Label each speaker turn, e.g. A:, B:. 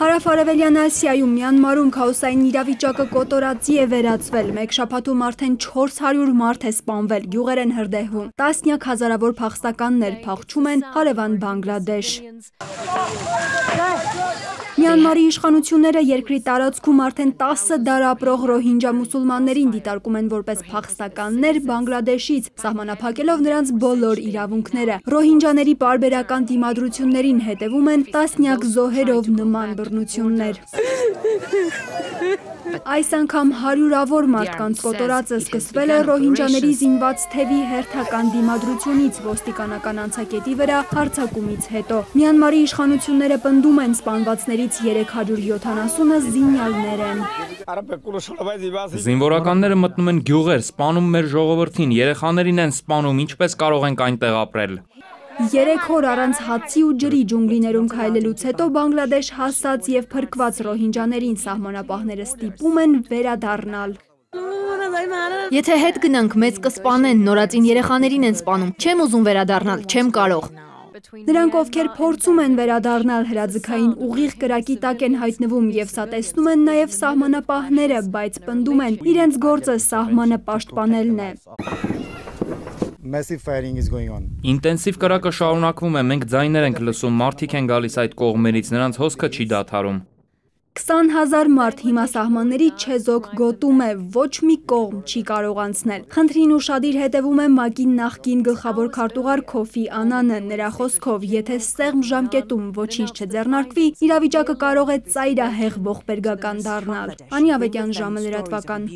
A: Հարավարևելյան Ասիայում Մյանմարում քաոսային իրավիճակը կոտորածի է վերածվել։ Մեկ շաբաթում արդեն 400 մարդ է սպանվել, գյուղեր են հրդեհվում։ Տասնյակ հազարավոր փախստականներ փախչում են հարևան Բանգլադեշ։ Մյանմարի իշխանությունները երկրի տարածքում արդեն 10 դար ապրող ռոհինջա մուսուլմաններին դիտարկում են որպես փախստականներ Բանգլադեշից, սահմանափակելով նրանց բոլոր իրավունքները։ Ռոհինջաների պարբերական դիմադրություններին հետևում են տասնյակ զոհերով նման բռնություններ։ Այս անգամ հարյուրավոր մարդկանց կոտորածը սկսվել է ռոհինջաների զինված թևի հերթական դիմադրությունից ոստիկանական անցակետի վրա հարձակումից հետո։ Մյանմարի իշխանությունները պնդում են սպանվածներից 370-ը զինյալներ են։
B: Զինվորականները մտնում են գյուղեր, սպանում մեր ժողովրդին, երեխաներին են սպանում, ինչպես կարող ենք այնտեղ ապրել։
A: Երեք օր առանց հացի ու ջրի ջունգլիներում քայլելուց հետո Բանգլադեշ հասած եւ փրկված ռոհինջաներին սահմանապահները ստիպում են վերադառնալ։
C: Եթե հետ գնանք, մեծ կսպանեն, նորածին երեխաներին են սպանում։ Չեմ ուզում վերադառնալ, չեմ կարող։
A: Նրանք, ովքեր փորձում են վերադառնալ հրաձգային ուղիղ կրակի տակ են հայտնվում եւ սա տեսնում են նաեւ սահմանապահները, բայց պնդում են, իրենց գործը սահմանը պաշտպանելն է
D: massive firing is going on.
B: Ինտենսիվ կրակը շարունակվում է, մենք ձայներ ենք լսում, մարդիկ են գալիս այդ կողմերից, նրանց հոսքը չի դադարում։
A: 20 հազար մարդ հիմա սահմանների չեզոք գոտում է, ոչ մի կողմ չի կարող անցնել։ Խնդրին ուշադիր հետևում է ՄԱԿ-ի նախկին գլխավոր քարտուղար Քոֆի Անանը, նրա խոսքով, եթե սեղմ ժամկետում ոչինչ չձեռնարկվի, իրավիճակը կարող է ծայրահեղ ողբերգական դառնալ։ Անի Ավետյան ժամը լրատվական։